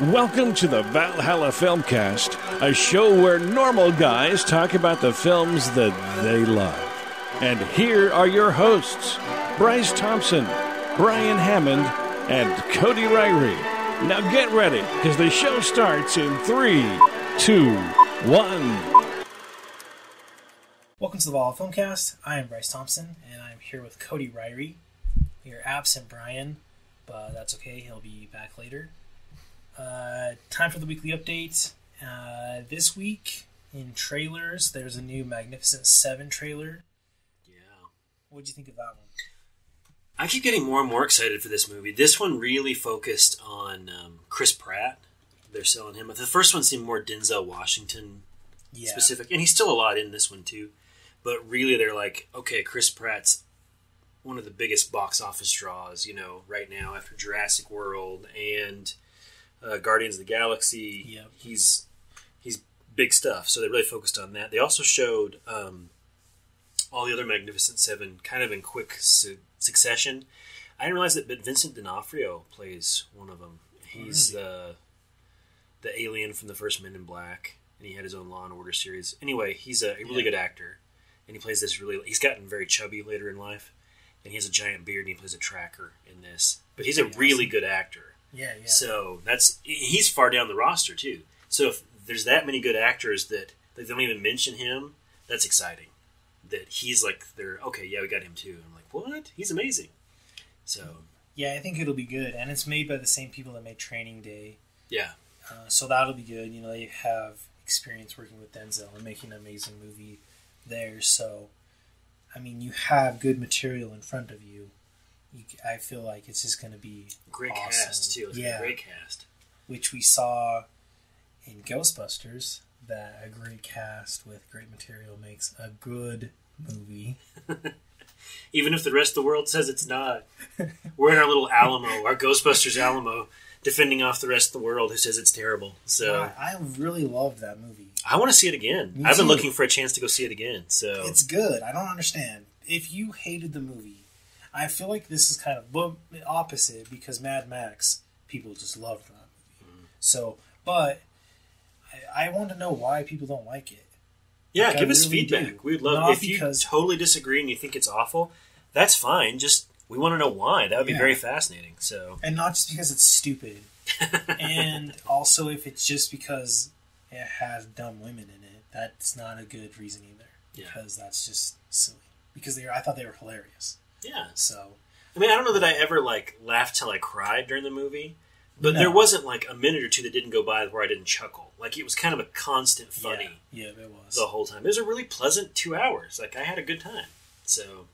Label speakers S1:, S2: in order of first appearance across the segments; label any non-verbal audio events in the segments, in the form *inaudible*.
S1: Welcome to the Valhalla Filmcast, a show where normal guys talk about the films that they love. And here are your hosts Bryce Thompson, Brian Hammond, and Cody Ryrie. Now get ready, because the show starts in three, two, one.
S2: Welcome to the Valhalla Filmcast. I am Bryce Thompson, and I'm here with Cody Ryrie. We are absent Brian, but that's okay. He'll be back later. Uh, time for the weekly update. Uh, this week in trailers, there's a new Magnificent Seven trailer.
S3: Yeah.
S2: What'd you think of that one?
S3: I keep getting more and more excited for this movie. This one really focused on um, Chris Pratt. They're selling him. The first one seemed more Denzel Washington
S2: Yeah,
S3: specific, and he's still a lot in this one too. But really, they're like, okay, Chris Pratt's one of the biggest box office draws, you know, right now after Jurassic World and uh, Guardians of the Galaxy. He's he's big stuff. So they really focused on that. They also showed um, all the other Magnificent Seven kind of in quick su- succession. I didn't realize that, but Vincent D'Onofrio plays one of them. He's the the alien from the first Men in Black, and he had his own Law and Order series. Anyway, he's a, a really
S2: Yeah.
S3: good actor, and he plays this really. He's gotten very chubby later in life, and he has a giant beard, and he plays a tracker in this. But he's a really
S2: awesome.
S3: good actor.
S2: Yeah, yeah.
S3: So that's he's far down the roster too. So if there's that many good actors that they don't even mention him, that's exciting. That he's like they're okay, yeah, we got him too. I'm like, what? He's amazing. So
S2: yeah, I think it'll be good, and it's made by the same people that made Training Day.
S3: yeah,
S2: Uh, so that'll be good. You know, they have experience working with Denzel and making an amazing movie there. So, I mean, you have good material in front of you. You I feel like it's just going to be
S3: great
S2: awesome.
S3: cast too. It's a
S2: Yeah,
S3: great cast.
S2: which we saw in Ghostbusters. That a great cast with great material makes a good movie. *laughs*
S3: Even if the rest of the world says it's not, we're in our little Alamo, our Ghostbusters Alamo, defending off the rest of the world who says it's terrible. So
S2: I, I really loved that movie.
S3: I want to see it again.
S2: Me
S3: I've been
S2: too.
S3: looking for a chance to go see it again. So
S2: It's good. I don't understand. If you hated the movie, I feel like this is kind of opposite because Mad Max people just loved that movie.
S3: Mm-hmm.
S2: So, but I, I want to know why people don't like it.
S3: Yeah,
S2: Like, I
S3: give us
S2: really
S3: feedback. We'd love
S2: Not
S3: if you totally disagree and you think it's awful. That's fine. Just we want to know why. That would be
S2: Yeah.
S3: very fascinating. So
S2: And not just because it's stupid, *laughs* and also if it's just because it has dumb women in it, that's not a good reason either.
S3: Yeah.
S2: Because that's just silly. Because they, I thought they were hilarious.
S3: Yeah,
S2: So
S3: I mean, I don't know that I ever like laughed till I cried during the movie, but
S2: No.
S3: there wasn't like a minute or two that didn't go by where I didn't chuckle. Like it was kind of a constant funny
S2: yeah, yeah, it was.
S3: the whole time. It was a really pleasant two hours. Like I had a good time. So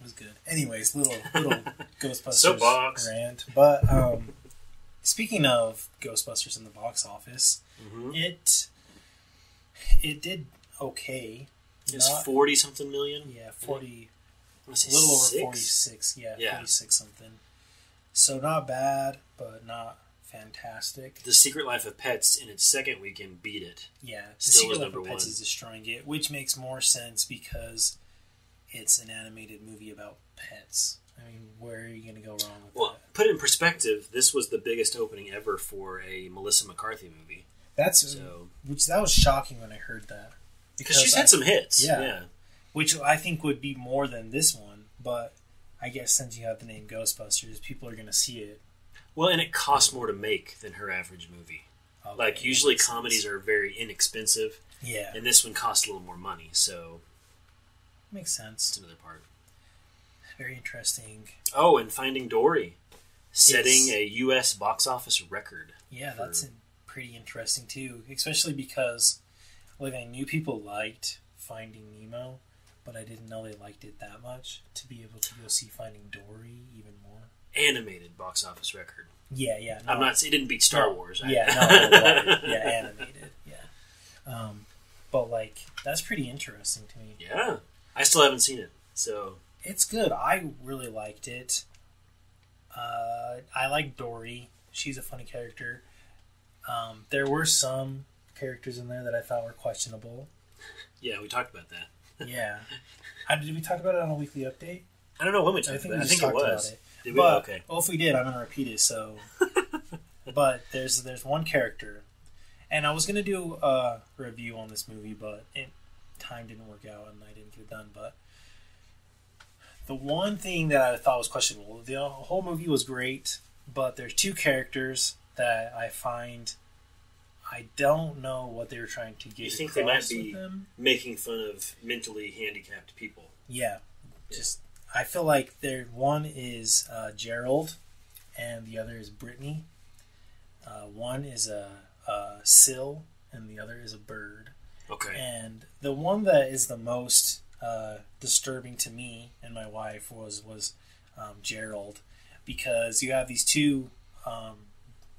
S2: It was good. Anyways, little *laughs* little Ghostbusters
S3: Soapbox.
S2: rant. But um, speaking of Ghostbusters in the box office,
S3: mhm.
S2: it it did okay.
S3: it's
S2: Not-
S3: forty something million.
S2: yeah, forty, a little over forty six. Yeah,
S3: Yeah.
S2: forty six something. So not bad, but not fantastic.
S3: The Secret Life of Pets in its second weekend beat it.
S2: Yeah, the
S3: Still
S2: Secret Life of Pets
S3: one.
S2: is destroying it, which makes more sense because it's an animated movie about pets. I mean, where are you going to go wrong with
S3: Well,
S2: that?
S3: put it in perspective, this was the biggest opening ever for a Melissa McCarthy movie.
S2: That's
S3: So
S2: which that was shocking when I heard that
S3: because she's
S2: I-
S3: had some hits,
S2: yeah.
S3: yeah.
S2: Which I think would be more than this one. But I guess since you have the name Ghostbusters, people are going to see it.
S3: Well, and it costs more to make than her average movie.
S2: Okay,
S3: Like usually comedies
S2: sense.
S3: are very inexpensive,
S2: yeah,
S3: and this one costs a little more money. So
S2: makes sense.
S3: another part.
S2: Very interesting.
S3: Oh, and Finding Dory, setting
S2: Yes.
S3: a U.S. box office record.
S2: Yeah,
S3: for-
S2: that's pretty interesting too, especially because like I knew people liked Finding Nemo, but I didn't know they liked it that much to be able to go see Finding Dory even more.
S3: Animated box office record.
S2: Yeah, yeah.
S3: I'm
S2: no.
S3: not. It didn't beat Star
S2: No.
S3: Wars. I-
S2: Yeah, no, yeah, *laughs* animated. Yeah, um, but like that's pretty interesting to me.
S3: yeah. I still haven't seen it. So
S2: It's good. I really liked it. Uh, I like Dory. She's a funny character. Um, there were some characters in there that I thought were questionable. *laughs*
S3: yeah, we talked about that.
S2: Yeah. Uh, did we talk about it on a weekly update?
S3: I don't know when we
S2: I
S3: talked
S2: think
S3: about
S2: we
S3: it. I think it was.
S2: about it.
S3: Did we?
S2: But
S3: okay.
S2: well, if we did, I'm gonna repeat it. So *laughs* but there's there's one character, and I was gonna do a review on this movie, but it, time didn't work out and I didn't get it done. But the one thing that I thought was questionable, the whole movie was great, but there's two characters that I find I don't know what they were trying to get.
S3: You think they might be making fun of mentally handicapped people?
S2: Yeah, just I feel like there one is uh, Gerald, and the other is Brittany. Uh, one is a, a sill, and the other is a bird.
S3: Okay.
S2: And the one that is the most uh, disturbing to me and my wife was was um, Gerald, because you have these two um,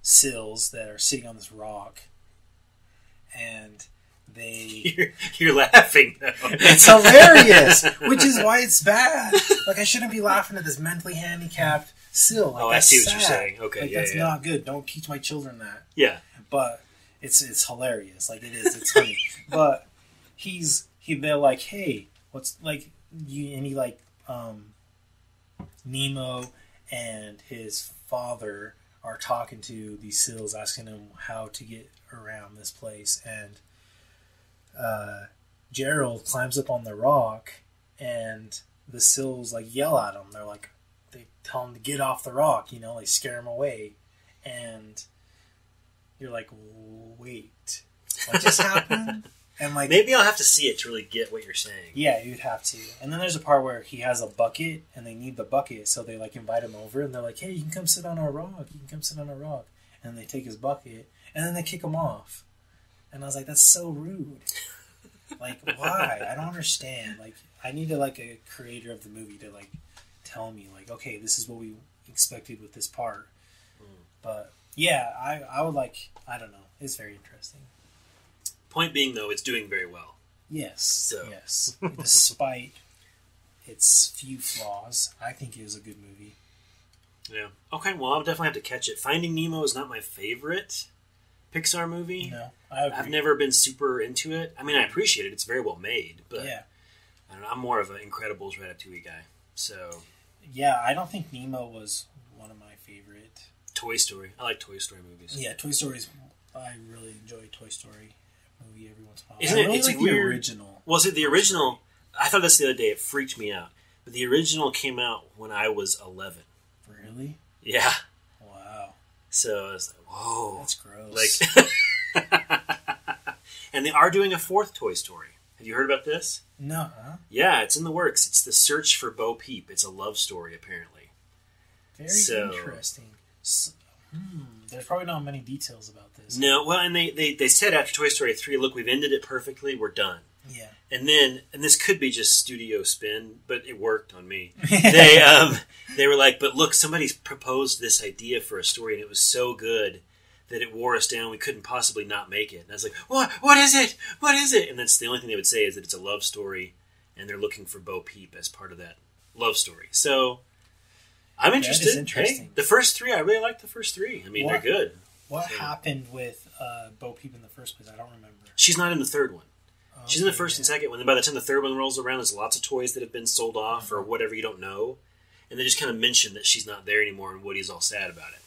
S2: sills that are sitting on this rock, and they *laughs*
S3: You're, you're laughing though.
S2: it's hilarious, which is why it's bad. Like I shouldn't be laughing at this mentally handicapped sill. Like,
S3: Oh, I see what you're saying. Okay,
S2: like,
S3: yeah,
S2: that's
S3: yeah.
S2: not good. Don't teach my children that.
S3: yeah.
S2: But it's it's hilarious. Like it is. It's funny. but he's he. They're like, hey, what's like you? And he like um, Nemo and his father are talking to these seals, asking him how to get around this place, and uh, Gerald climbs up on the rock, and the Sills like yell at him. They're like, they tell him to get off the rock, you know, they scare him away, and you're like, wait, what just *laughs* happened? And like,
S3: Maybe I'll have to see it to really get what you're saying.
S2: yeah, you'd have to. And then there's a part where he has a bucket and they need the bucket, so they like invite him over and they're like, "Hey, you can come sit on our rock. You can come sit on our rock." And they take his bucket and then they kick him off. And I was like, "That's so rude. Like, *laughs* why? I don't understand. Like, I needed like a creator of the movie to like tell me like, okay, this is what we expected with this part." Hmm. But yeah, I I would like I don't know. It's very interesting.
S3: Point being, though, it's doing very well.
S2: Yes.
S3: So.
S2: Yes. *laughs* Despite its few flaws, I think it was a good movie.
S3: Yeah. Okay, well, I'll definitely have to catch it. Finding Nemo is not my favorite Pixar movie.
S2: No, I.
S3: I've never been super into it. I mean, I appreciate it. It's very well made, but
S2: yeah,
S3: I don't know, I'm more of an Incredibles Ratatouille guy. So,
S2: yeah. I don't think Nemo was one of my favorite.
S3: Toy Story. I like Toy Story movies.
S2: Yeah, Toy Story's. I really enjoy Toy Story movie every once in a while.
S3: Isn't it-
S2: really
S3: it's
S2: like
S3: weird-
S2: the original.
S3: Was it the original? I thought this the other day. It freaked me out. But the original came out when I was 11.
S2: Really?
S3: Yeah.
S2: Wow,
S3: So I was like, whoa.
S2: that's gross.
S3: Like, *laughs* and they are doing a fourth Toy Story. Have you heard about this?
S2: no?
S3: Yeah, it's in the works. It's the Search for Bo Peep. It's a love story, apparently.
S2: Very
S3: So-
S2: interesting. S hmm, there's probably not many details about this.
S3: No, well, and they, they, they said after Toy Story 3, look, we've ended it perfectly. We're done.
S2: Yeah.
S3: And then, and this could be just studio spin, but it worked on me. *laughs* they um, they were like, but look, somebody's proposed this idea for a story, and it was so good that it wore us down. We couldn't possibly not make it. And I was like, what? What is it? What is it? And that's the only thing they would say is that it's a love story, and they're looking for Bo Peep as part of that love story. So I'm
S2: is
S3: interested.
S2: interesting.
S3: Hey, the first three, I really like the first three. I mean,
S2: What?
S3: they're good.
S2: What
S3: So-
S2: happened with uh, Bo Peep in the first place? I don't remember.
S3: She's not in the third one. She's in the first and second one. And by the time the third one rolls around, there's lots of toys that have been sold off or whatever you don't know. And they just kind of mention that she's not there anymore and Woody's all sad about it.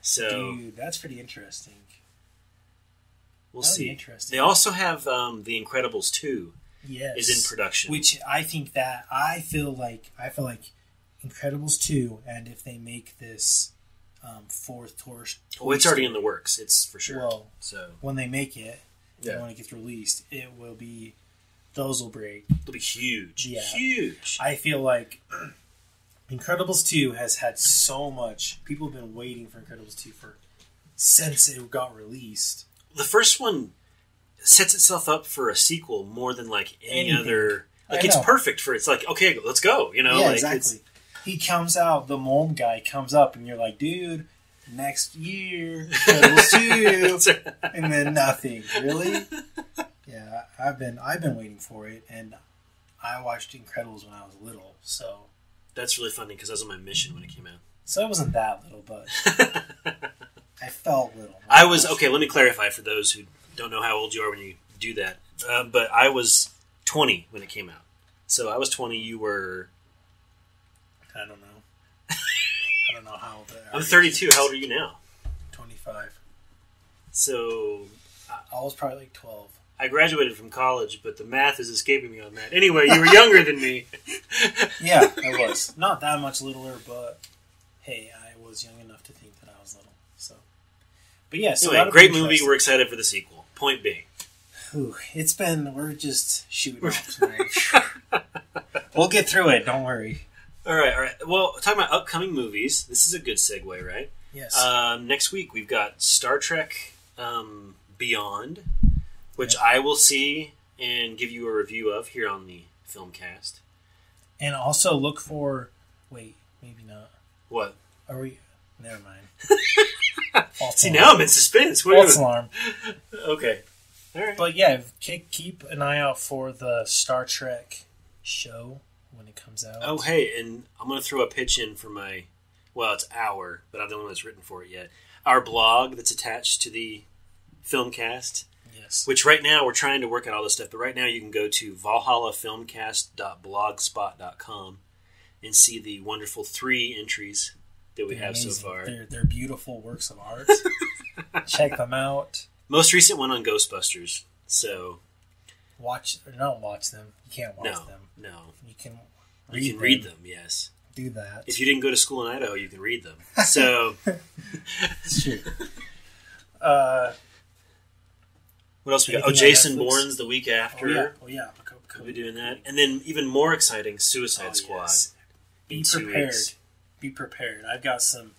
S3: So
S2: Dude, that's pretty interesting.
S3: we'll see.
S2: interesting.
S3: They also have um, The Incredibles 2
S2: Yes,
S3: is in production.
S2: Which I think that I feel like I feel like Incredibles two, and if they make this um, fourth tour,
S3: oh, it's already in the works. It's for sure.
S2: Well,
S3: so
S2: when they make it,
S3: Yeah.
S2: when it gets released, it will be those will break.
S3: it'll be huge.
S2: Yeah.
S3: Huge.
S2: I feel like *clears throat* Incredibles two has had so much. People have been waiting for Incredibles two for since it got released.
S3: the first one sets itself up for a sequel more than like any
S2: Anything.
S3: other. Like it's perfect for it's like okay, let's go. You know,
S2: yeah,
S3: like
S2: exactly. He comes out, the mole guy comes up, and you're like, dude, next year, *laughs* Incredibles two, and then nothing. Really? Yeah, I've been I've been waiting for it, and I watched Incredibles when I was little, so
S3: That's really funny because I was on my mission when it came out.
S2: so I wasn't that little, but *laughs* I felt little.
S3: I was okay. Let me clarify for those who don't know how old you are when you do that. Uh, but I was 20 when it came out. So I was 20. You were.
S2: I don't know. Don't know how old they are.
S3: I'm 32. How old are you now?
S2: 25.
S3: So
S2: I was probably like 12.
S3: I graduated from college, but the math is escaping me on that. Anyway, you were younger than me. *laughs*
S2: Yeah, I was. Not that much littler, but hey, I was young enough to think that I was little. So, but yeah, so
S3: Anyway, great movie. We're excited for the sequel. Point being.
S2: Ooh, it's been we're just shooting *laughs* off tonight. we'll get through it. Don't worry.
S3: All right, all right. Well, talking about upcoming movies, this is a good segue, right?
S2: Yes.
S3: Um, next week we've got Star Trek um, Beyond, which I will see and give you a review of here on the Filmcast.
S2: and also look for. Wait, maybe not.
S3: What?
S2: Are we? Never mind. *laughs* False
S3: See,
S2: alarm.
S3: now I'm in suspense. What
S2: False alarm.
S3: Okay. All right.
S2: But yeah, keep, keep an eye out for the Star Trek show when it comes out.
S3: Oh, hey, and I'm going to throw a pitch in for my, well, it's our, but I'm the one that's written for it yet. Our blog that's attached to the Filmcast,
S2: yes.
S3: which right now we're trying to work out all this stuff, but right now you can go to valhallafilmcast.blogspot.com and see the wonderful three entries that we
S2: They're
S3: have so far.
S2: They're, they're beautiful works of art. *laughs* Check them out.
S3: Most recent one on Ghostbusters. So,
S2: Watch or don't watch them. You can't watch
S3: no,
S2: them.
S3: no.
S2: You can read
S3: You can
S2: them.
S3: read them, yes.
S2: Do that.
S3: If you didn't go to school in Idaho, you can read them. *laughs* So,
S2: It's true. *laughs* Uh,
S3: what else we got? Oh, Jason Bourne's the week
S2: oh
S3: after.
S2: yeah. Oh yeah. Co- co-
S3: We'll be doing that. And then even more exciting, Suicide
S2: Oh,
S3: Squad.
S2: yes. Be prepared.
S3: weeks.
S2: Be prepared. I've got some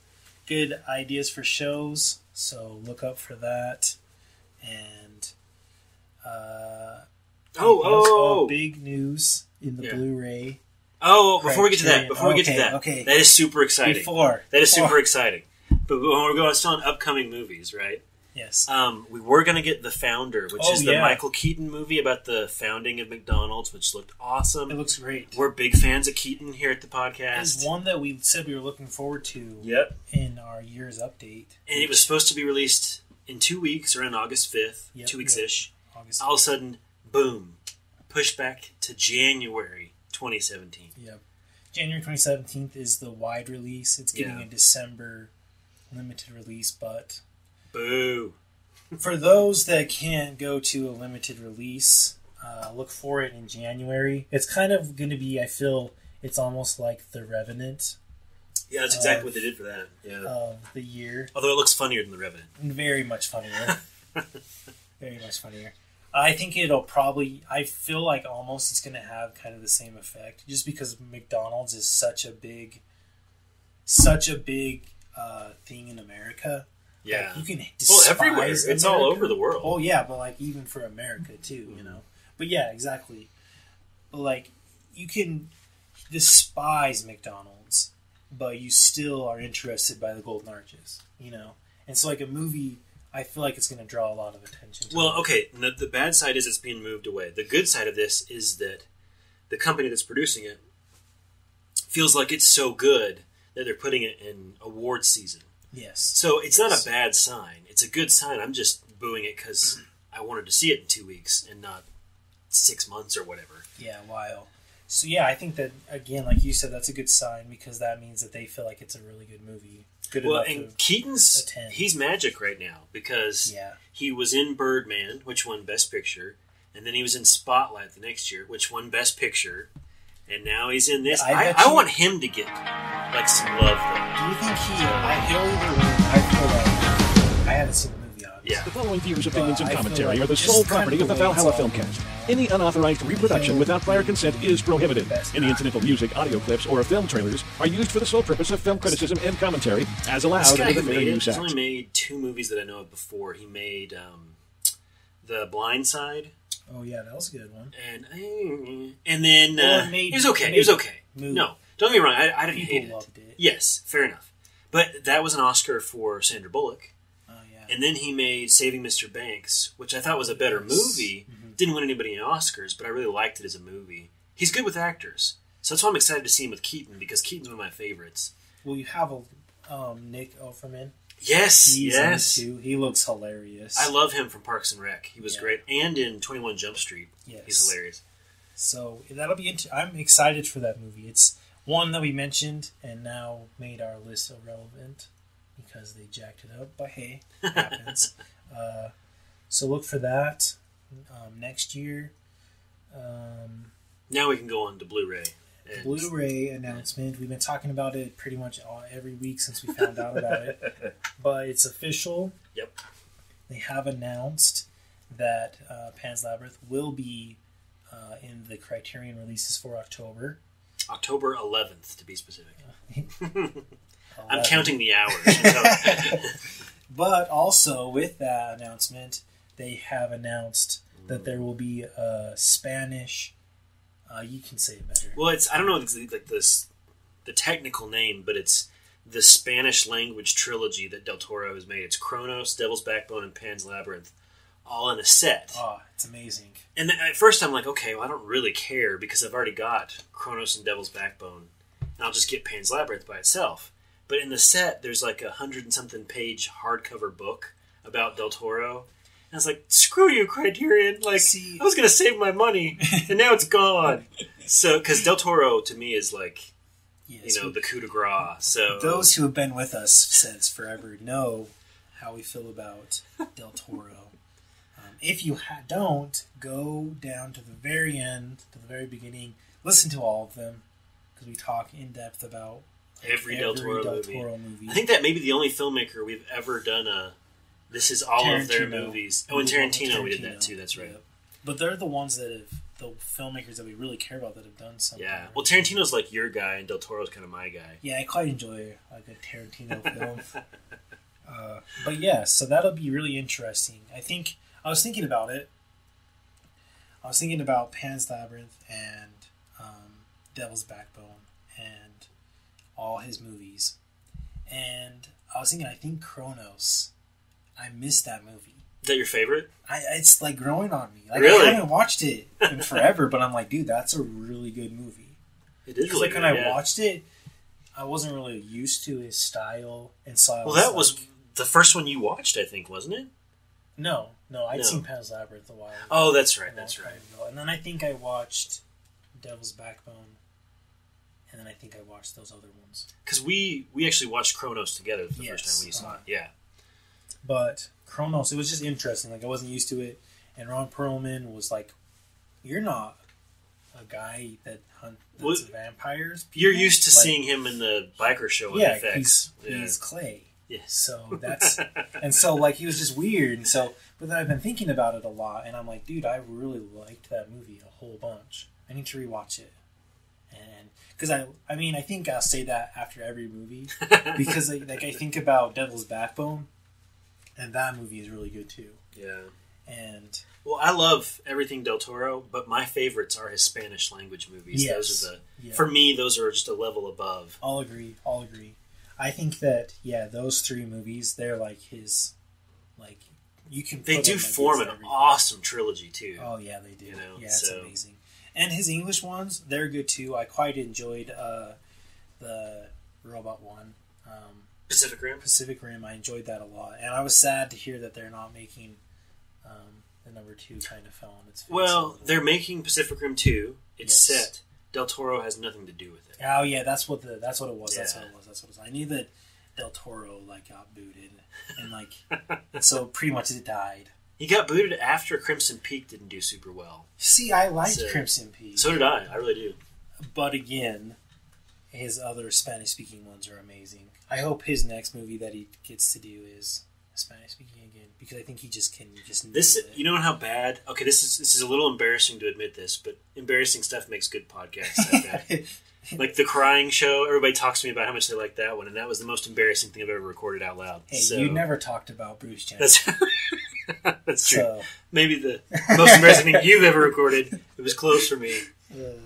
S2: good ideas for shows, so look up for that. And uh,
S3: Oh, oh, oh,
S2: big news in the
S3: Yeah.
S2: Blu-ray.
S3: oh! Before we get to that, before we get to that,
S2: okay.
S3: that is super exciting.
S2: Before
S3: that is
S2: before-
S3: super exciting. But when we're going still on upcoming movies, right?
S2: Yes.
S3: Um, we were going to get The Founder, which
S2: Oh,
S3: is the
S2: yeah.
S3: Michael Keaton movie about the founding of McDonald's, which looked awesome.
S2: It looks great.
S3: we're big fans of Keaton here at the
S2: It's
S3: podcast.
S2: one that we said we were looking forward to
S3: Yep.
S2: in our year's update.
S3: And it was supposed to be released in two weeks, around August 5th,
S2: Yep,
S3: two weeks ish.
S2: August.
S3: All of a sudden, boom, pushed back to January 2017.
S2: Yep. January 2017th is the wide release. It's getting
S3: Yeah.
S2: a December limited release, but
S3: Boo.
S2: for those that can't go to a limited release, uh, look for it in January. It's kind of going to be, I feel, it's almost like The Revenant
S3: Yeah, that's exactly
S2: Uh,
S3: what they did for that. Yeah.
S2: of the year.
S3: Although it looks funnier than The Revenant.
S2: Very much funnier. *laughs* very much funnier. I think it'll probably. I feel like almost it's going to have kind of the same effect, just because McDonald's is such a big, such a big uh, thing in America.
S3: Yeah.
S2: Like, you can
S3: Well, everywhere. It's all over the world.
S2: Oh yeah, but like even for America too,
S3: Mm-hmm.
S2: you know. But yeah, exactly. But like you can despise McDonald's, but you still are interested by the Golden Arches, you know. And so like a movie, I feel like it's going to draw a lot of attention.
S3: Well, okay. The, the bad side is it's being moved away. The good side of this is that the company that's producing it feels like it's so good that they're putting it in award season.
S2: yes,
S3: So it's not a bad sign. It's a good sign. I'm just booing it because I wanted to see it in two weeks and not six months or whatever.
S2: yeah, a while. So yeah, I think that again, like you said, that's a good sign because that means that they feel like it's a really good movie. Good
S3: Well, and Keaton's
S2: attend.
S3: he's magic right now because
S2: yeah.
S3: he was in Birdman, which won Best Picture, and then he was in Spotlight the next year, which won Best Picture, and now he's in this.
S2: I
S3: I, I,
S2: you-
S3: want him to get like some love though.
S2: Do you think he? I he'll either win. I feel like I haven't seen the movie on.
S3: Yeah.
S1: The following viewers' opinions and commentary are the sole property
S2: of
S1: of the
S2: the way it's
S1: Valhalla
S2: all
S1: Filmcast. Any unauthorized reproduction without prior consent is prohibited. Any incidental music, audio clips, or film trailers are used for the sole purpose of film criticism and commentary, as allowed
S3: This
S1: under the Fair
S3: made it,
S1: Use
S3: he's
S1: Act.
S3: only made two movies that I know of before. He made um, The Blind Side,
S2: Oh yeah, that was a good one.
S3: and and then uh,
S2: it made-
S3: he was okay.
S2: it
S3: was okay.
S2: movie.
S3: No, don't get me wrong. I, I didn't
S2: People
S3: hate it.
S2: loved it.
S3: Yes, fair enough. But that was an Oscar for Sandra Bullock. And then he made Saving Mr. Banks, which I thought was a better movie.
S2: Mhm.
S3: Didn't win anybody any Oscars, but I really liked it as a movie. He's good with actors. So that's why I'm excited to see him with Keaton because Keaton's one of my favorites.
S2: Well, you have a um, Nick Offerman.
S3: Yes,
S2: He's
S3: yes.
S2: in it too. He looks hilarious.
S3: I love him from Parks and Rec. He was
S2: Yeah.
S3: great. And in 21 Jump Street,
S2: Yes.
S3: he's hilarious.
S2: So that'll be. Int- I'm excited for that movie. It's one that we mentioned and now made our list irrelevant. Because they jacked it up. But hey, it happens. *laughs* uh, so look for that um, next year. Um,
S3: Now we can go on to Blu-ray.
S2: Blu-ray announcement. We've been talking about it pretty much all, every week since we found out about it, *laughs* but it's official.
S3: Yep.
S2: They have announced that uh, Pan's Labyrinth will be uh, in the Criterion releases for October.
S3: October 11th, to be specific. *laughs* I'm counting the hours. *laughs*
S2: But also with that announcement, they have announced that there will be a Spanish. Uh, you can say it better.
S3: well, it's I don't know the, like this the technical name, but it's the Spanish language trilogy that Del Toro has made. It's Cronos, Devil's Backbone, and Pan's Labyrinth, all in a set.
S2: Oh, it's amazing.
S3: And then at first I'm like, okay, well I don't really care because I've already got Cronos and Devil's Backbone, and I'll just get Pan's Labyrinth by itself. But in the set, there's like a hundred and something page hardcover book about Del Toro. And I was like, screw you, Criterion! Like,
S2: See-
S3: I was gonna save my money, and now it's gone. *laughs* So, because Del Toro to me is like,
S2: Yes,
S3: you know, the coup de grace. So
S2: those who have been with us since forever know how we feel about *laughs* Del Toro. Um, if you ha- don't, go down to the very end, to the very beginning, listen to all of them because we talk in depth about
S3: every, Del Toro
S2: Del
S3: movie.
S2: Toro movie.
S3: I think that may be the only filmmaker we've ever done a. This is all of their movies. Oh, and
S2: We went with
S3: Tarantino, we did that too. That's right.
S2: Yep. But they're the ones that have the filmmakers that we really care about that have done something.
S3: Yeah. Well, Tarantino's like your guy, and Del Toro's kind of my guy.
S2: Yeah, I quite enjoy like a Tarantino *laughs* film. uh, but yeah, so that'll be really interesting. I think I was thinking about it. I was thinking about Pan's Labyrinth and um, Devil's Backbone and all his movies, and I was thinking I think Cronos. I missed that movie.
S3: Is that your favorite?
S2: I, it's like growing on me. Like
S3: Really?
S2: I haven't watched it in *laughs* forever, but I'm like, dude, that's a really good movie.
S3: It is really
S2: like when
S3: good,
S2: I
S3: yeah.
S2: watched it, I wasn't really used to his style and style.
S3: Well, that was the first one you watched, I think, wasn't it?
S2: no, no. I'd
S3: No.
S2: seen Pan's Labyrinth a while. ago,
S3: Oh, that's right. That's right.
S2: ago. And then I think I watched Devil's Backbone, and then I think I watched those other ones.
S3: Because we we actually watched Cronos together the
S2: Yes,
S3: first time we saw
S2: uh-huh.
S3: it. Yeah.
S2: But Cronos, it was just interesting. Like I wasn't used to it, and Ron Perlman was like, "You're not a guy that hunts
S3: Well,
S2: vampires.
S3: You're used to
S2: Like,
S3: seeing him in the biker show
S2: yeah, he's
S3: yeah.
S2: he's Clay.
S3: Yeah.
S2: So *laughs* that's and so like he was just weird and so but then I've been thinking about it a lot and I'm like, dude, I really liked that movie a whole bunch. I need to rewatch it. Because I I mean I think I'll say that after every movie *laughs* because like, like I think about Devil's Backbone and that movie is really good too.
S3: yeah.
S2: And
S3: Well, I love everything Del Toro, but my favorites are his Spanish language movies.
S2: Yes.
S3: Those are the
S2: yeah,
S3: for me. Those are just a level above.
S2: I'll agree. I'll agree. I think that yeah, those three movies they're like his like you can
S3: They do form an
S2: everything.
S3: awesome trilogy too.
S2: Oh yeah, they do.
S3: You know,
S2: yeah, it's
S3: so-
S2: amazing. And his English ones, they're good too. I quite enjoyed uh, the robot one, um,
S3: Pacific Rim.
S2: Pacific Rim. I enjoyed that a lot, and I was sad to hear that they're not making um, the number two kind of fell on its face.
S3: Well, they're making Pacific Rim two. It's
S2: Yes.
S3: set. Del Toro has nothing to do with it.
S2: oh yeah, that's what the that's what it was. That's what it was. That's what it was. I knew that Del Toro like got booted, and like *laughs* so pretty much it died.
S3: He got booted after Crimson Peak didn't do super well.
S2: See, I liked
S3: So-
S2: Crimson Peak.
S3: So did I. I really do.
S2: but again, his other Spanish speaking ones are amazing. I hope his next movie that he gets to do is Spanish speaking again because I think he just can just
S3: This, you know how bad. Okay, this is this is a little embarrassing to admit this, but embarrassing stuff makes good podcasts. *laughs* Like the crying show, everybody talks to me about how much they like that one, and that was the most embarrassing thing I've ever recorded out loud.
S2: hey,
S3: so,
S2: you never talked about Bruce Jenner.
S3: That's *laughs* that's true.
S2: so
S3: Maybe the *laughs* most embarrassing thing you've ever recorded. It was close for me.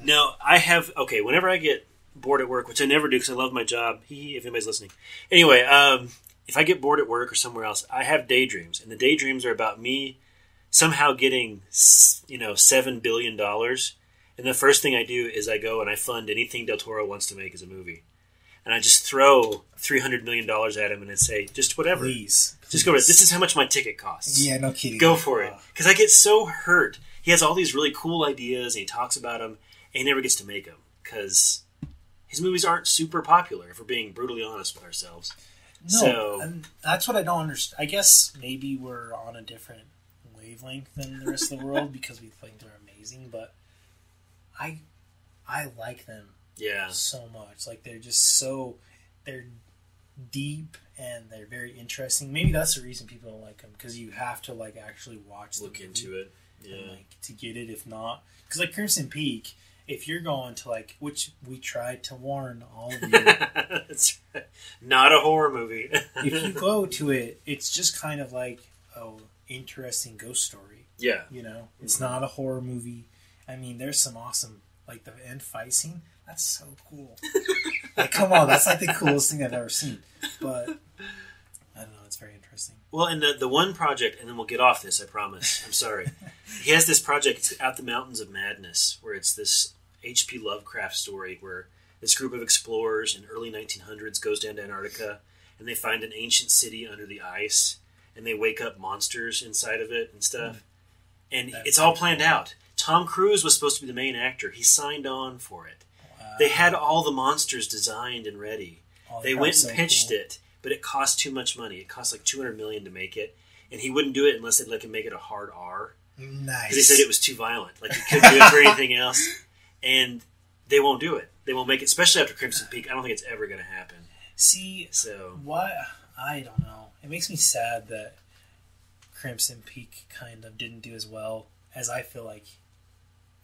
S3: No, I have. Okay, whenever I get bored at work, which I never do because I love my job. He, if anybody's listening. Anyway, um, if I get bored at work or somewhere else, I have daydreams, and the daydreams are about me somehow getting, you know, seven billion dollars. And the first thing I do is I go and I fund anything Del Toro wants to make as a movie, and I just throw three hundred million dollars at him and I say, just whatever,
S2: please,
S3: just go. For it. This is how much my ticket costs.
S2: yeah, no kidding.
S3: Go for it.
S2: Uh,
S3: Because I get so hurt. He has all these really cool ideas and he talks about them and he never gets to make them because his movies aren't super popular, if we're being brutally honest with ourselves.
S2: No,
S3: So-
S2: and that's what I don't understand. I guess maybe we're on a different wavelength than the rest of the world because we think they're amazing, but I I like them
S3: Yeah.
S2: so much. Like they're just so they're deep and they're very interesting. Maybe that's the reason people don't like them because you have to like actually watch
S3: Look into it. Yeah.
S2: and, like to get it. If not, because like Crimson Peak, if you're going to like which we tried to warn all of *laughs* you.
S3: Right. Not a horror movie.
S2: if you go *laughs* to it, it's just kind of like a interesting ghost story.
S3: yeah.
S2: You know, it's not a horror movie. I mean, there's some awesome like the end fight scene. That's so cool. *laughs* like, come on, that's like the coolest thing I've ever seen. But I don't know, it's very interesting.
S3: Well, and the the one project, and then we'll get off this. I promise. I'm sorry. *laughs* he has this project it's out the mountains of madness, where it's this H.P. Lovecraft story where this group of explorers in early 1900s goes down to Antarctica and they find an ancient city under the ice, and they wake up monsters inside of it and stuff. Mm. And
S2: That's
S3: it's all planned out. Tom Cruise was supposed to be the main actor. He signed on for it.
S2: Wow.
S3: They had all the monsters designed and ready.
S2: Oh,
S3: They went and
S2: so
S3: pitched
S2: cool.
S3: it, but it cost too much money. It cost like two hundred million to make it, and he wouldn't do it unless they'd let him make it a hard R
S2: Nice.
S3: he said it was too violent. Like he couldn't do it for anything else, and they won't do it. They won't make it, especially after Crimson Peak. I don't think it's ever going to happen.
S2: See,
S3: So
S2: What I don't know. It makes me sad that Crimson Peak kind of didn't do as well as I feel like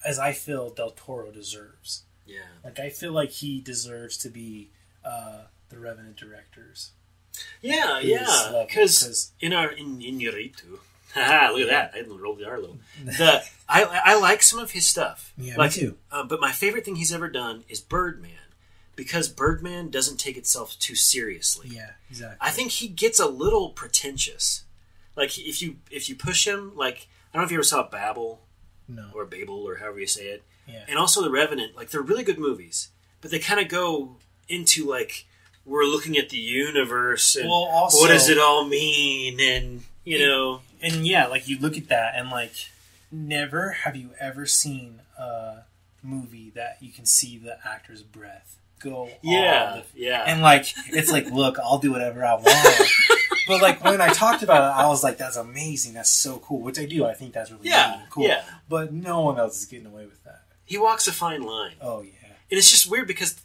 S2: as I feel Del Toro deserves.
S3: yeah,
S2: Like I feel like he deserves to be uh, the Revenant directors.
S3: yeah, yeah. Because in our in Iñárritu, *laughs* haha, look at that! I didn't roll the R a little. *laughs* The I I like some of his stuff.
S2: Yeah,
S3: like,
S2: me too.
S3: Uh, but my favorite thing he's ever done is Birdman, because Birdman doesn't take itself too seriously.
S2: Yeah, exactly.
S3: I think he gets a little pretentious. Like if you if you push him, like I don't know if you ever saw Babel
S2: no.
S3: or Babel or however you say it,
S2: Yeah.
S3: and also The Revenant. Like they're really good movies, but they kind of go into like we're looking at the universe and
S2: Well, also-
S3: what does it all mean, and you know,
S2: And yeah, like you look at that and like never have you ever seen a movie that you can see the actor's breath go
S3: yeah, yeah,
S2: and like it's like look i'll do whatever i want *laughs* but like when i talked about it i was like that's amazing that's so cool which i do i think that's really
S3: yeah,
S2: cool
S3: yeah.
S2: but no one else is getting away with that
S3: He walks a fine line.
S2: oh yeah
S3: and it's just weird because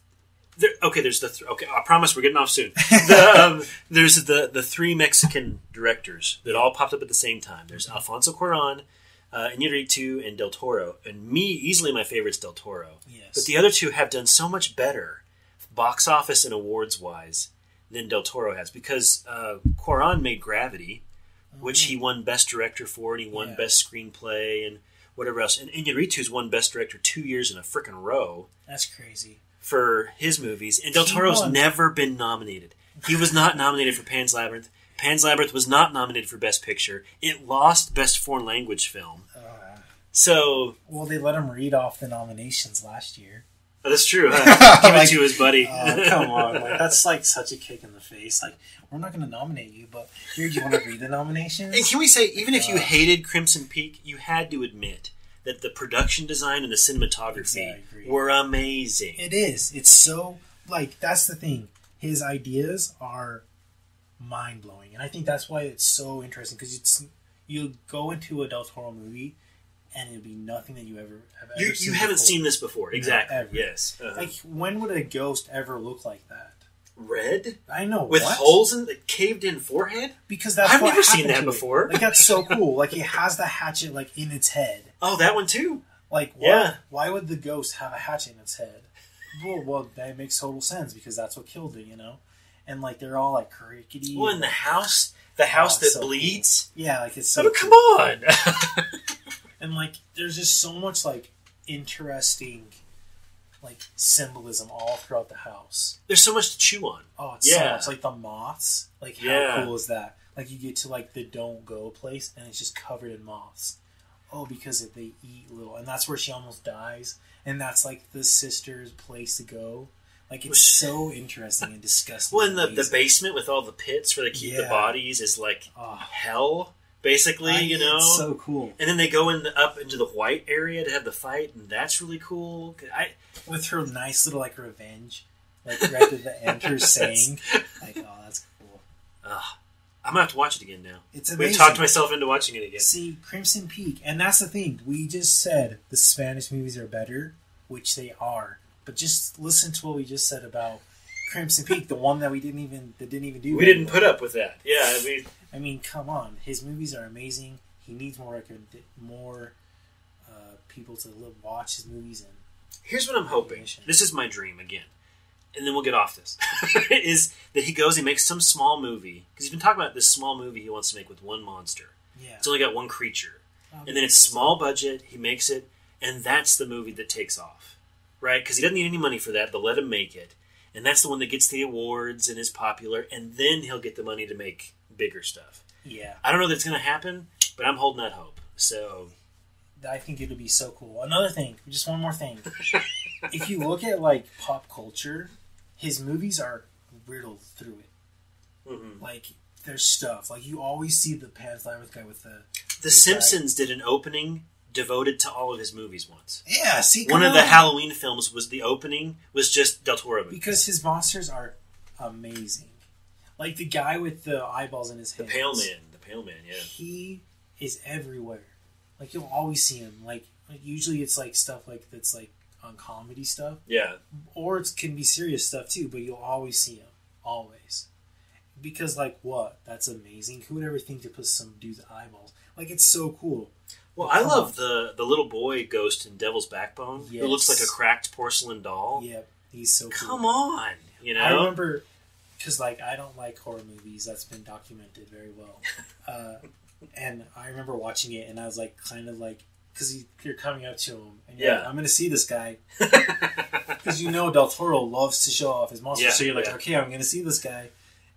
S3: there, okay, there's the th- okay. I promise we're getting off soon. The, um, *laughs* there's the the three Mexican directors that all popped up at the same time. There's Alfonso Cuarón, uh, Iñárritu, and Del Toro. And me, easily my favorite is Del Toro.
S2: yes
S3: But the other two have done so much better, box office and awards wise, than Del Toro has because uh, made Gravity, which he won Best Director for, and he won
S2: Yeah.
S3: Best Screenplay and whatever else. And Iñárritu's won Best Director two years in a freaking row
S2: that's crazy
S3: for his movies, and Del
S2: He
S3: Toro's
S2: won.
S3: never been nominated. He was not *laughs* nominated for Pan's Labyrinth. Pan's Labyrinth was not nominated for Best Picture. It lost Best Foreign Language Film.
S2: uh,
S3: So
S2: well they let him read off the nominations last year
S3: oh, that's true. Huh? *laughs* Give
S2: Like,
S3: it to his buddy.
S2: oh come on like *laughs* that's like such a kick in the face like we're not going to nominate you but here you want to read the nominations
S3: and can we say, even if you
S2: Gosh.
S3: hated Crimson Peak, you had to admit that the production design and the cinematography were amazing.
S2: It is. It's so like that's the thing. His ideas are mind blowing, and I think that's why it's so interesting because it's you go into a Del Toro movie and it'll be nothing that you ever have ever
S3: You,
S2: seen
S3: you haven't
S2: before.
S3: seen this before, exactly? Yes. Uh-huh.
S2: Like when would a ghost ever look like that?
S3: Red
S2: I know
S3: with
S2: what?
S3: holes in the caved in forehead.
S2: because that's
S3: I've never seen that before.
S2: Like that's so *laughs* cool. Like it has the hatchet like in its head.
S3: Oh, that one too.
S2: Like what?
S3: Yeah.
S2: Why would the ghost have a hatchet in its head? Well, well, that makes total sense because that's what killed it, you know. And like they're all like crickety.
S3: Well, in the house, the house
S2: Oh,
S3: that
S2: so
S3: bleeds.
S2: Yeah, like it's so.
S3: Oh, come on! *laughs*
S2: And like, there's just so much like interesting, like symbolism all throughout the house.
S3: There's so much to chew on.
S2: Oh, it's so
S3: Yeah.
S2: much like the moths. Like, how
S3: Yeah.
S2: cool is that? Like, you get to like the don't go place, and it's just covered in moths. Oh, because if they eat little, and that's where she almost dies, and that's like the sister's place to go. Like, it's so interesting and disgusting.
S3: Well, in the, the basement with all the pits where they keep the bodies is like
S2: Oh,
S3: hell, basically.
S2: I-
S3: you know.
S2: so cool
S3: and then they go in the, up into the white area to have the fight, and that's really cool. I
S2: with her nice little like revenge, like right at the end, her *laughs* saying, like, "Oh, that's cool."
S3: I'm gonna have to watch it again now.
S2: It's
S3: We talked myself into watching it again.
S2: See, Crimson Peak, and that's the thing. We just said the Spanish movies are better, which they are. But just listen to what we just said about Crimson Peak, the one that we didn't even that didn't even do.
S3: We didn't put up with that. Yeah, I mean,
S2: I mean, come on. His movies are amazing. He needs more record, more uh, people to live, watch his movies. And
S3: here's what I'm hoping. This is my dream again, and then we'll get off this. *laughs* is that he goes, he makes some small movie because he's been talking about this small movie he wants to make with one monster.
S2: yeah,
S3: It's only got one creature,
S2: Um,
S3: and then it's small budget. He makes it, and that's the movie that takes off, right? Because he doesn't need any money for that. They'll let him make it, and that's the one that gets the awards and is popular. And then he'll get the money to make bigger stuff.
S2: yeah.
S3: I don't know that it's going to happen, but I'm holding that hope. So
S2: I think it'll be so cool. Another thing, just one more thing. *laughs* if you look at like pop culture, his movies are riddled through it.
S3: mhm.
S2: Like there's stuff like you always see the Pan's Labyrinth guy with the
S3: The Simpsons did an opening devoted to all of his movies once.
S2: yeah. See,
S3: One of the. Halloween films was the opening was just Del Toro movies.
S2: because his monsters are amazing. Like the guy with the eyeballs in his
S3: head.
S2: the.
S3: Pale Man, the Pale Man, yeah.
S2: He is everywhere. Like you'll always see him. Like, like usually it's like stuff like that's like on comedy stuff.
S3: Yeah,
S2: or it can be serious stuff too, but you'll always see him. Always. Because, like, what? That's amazing. Who would ever think to put some dude's eyeballs? Like, it's so cool.
S3: Well, I love the the little boy ghost in Devil's Backbone who looks like a cracked porcelain doll.
S2: Yep, he's so cool.
S3: Come on, you know.
S2: I remember, because, like, I don't like horror movies. That's been documented very well. *laughs* Uh, and I remember watching it, and I was, like, kind of like, because you're coming up to him, and you're
S3: Yeah.
S2: like, I'm going to see this guy. *laughs* Because you know Del Toro loves to show off his monsters.
S3: Yeah,
S2: so you're like,
S3: yeah.
S2: okay, I'm going to see this guy.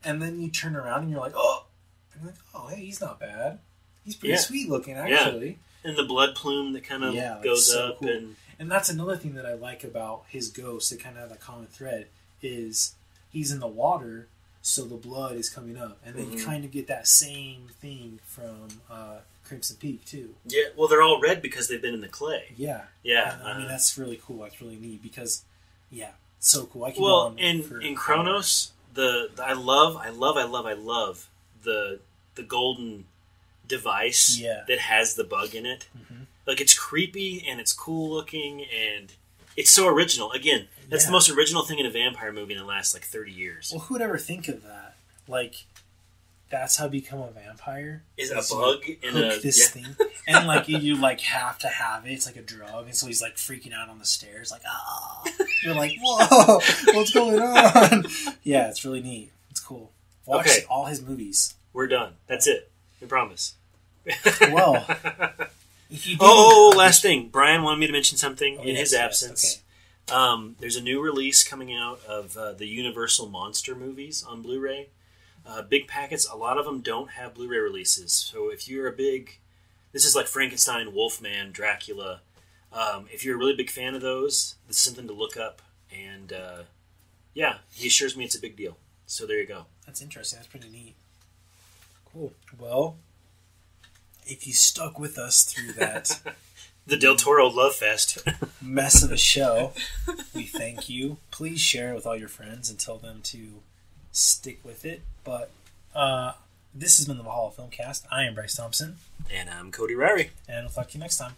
S2: And then you turn around and you're like, oh. And like, oh, hey, he's not bad. He's pretty
S3: Yeah.
S2: sweet looking, actually.
S3: and the blood plume that kind of
S2: Yeah, like,
S3: goes
S2: so
S3: up
S2: cool.
S3: and
S2: And that's another thing that I like about his ghost. They kind of have a common thread is he's in the water, so the blood is coming up, and then you
S3: Mhm.
S2: kind of get that same thing from uh, Crimson Peak too.
S3: yeah. Well, they're all red because they've been in the clay.
S2: Yeah,
S3: Yeah.
S2: And, I mean
S3: uh,
S2: that's really cool. That's really neat because, yeah, so cool. I can
S3: well, in
S2: for
S3: in Cronos, the, the I love, I love, I love, I love the the golden device
S2: Yeah.
S3: that has the bug in it.
S2: Mhm.
S3: Like it's creepy and it's cool looking and it's so original. Again, that's the most original thing in a vampire movie in the last like thirty years.
S2: Well, who would ever think of that? Like, that's how become a vampire.
S3: Is a bug in a
S2: this
S3: yeah.
S2: thing, and like you, like have to have it. It's like a drug, and so he's like freaking out on the stairs, like ah. You're like, whoa, what's going on? Yeah, it's really neat. It's cool. Watch
S3: Okay.
S2: all his movies.
S3: We're done. That's it. We promise.
S2: Well, *laughs* if you
S3: Oh,
S2: didn't-
S3: last thing. Brian wanted me to mention something
S2: Oh,
S3: in
S2: yes,
S3: his
S2: yes,
S3: absence. Um, there's a new release coming out of uh, the Universal Monster movies on Blu-ray. Uh, big packets. A lot of them don't have Blu-ray releases. So if you're a big, this is like Frankenstein, Wolfman, Dracula. Um, if you're a really big fan of those, this is something to look up. And uh, yeah, he assures me it's a big deal. So there you go.
S2: That's interesting. That's pretty neat. Cool. Well, if you stuck with us through that *laughs*
S3: The Del Toro Love Fest.
S2: mess of a show, we thank you. Please share it with all your friends and tell them to stick with it. But uh, this has been the Valhalla Filmcast. I am Bryce Thompson,
S3: and I'm Cody Rary.
S2: and we'll talk to you next time.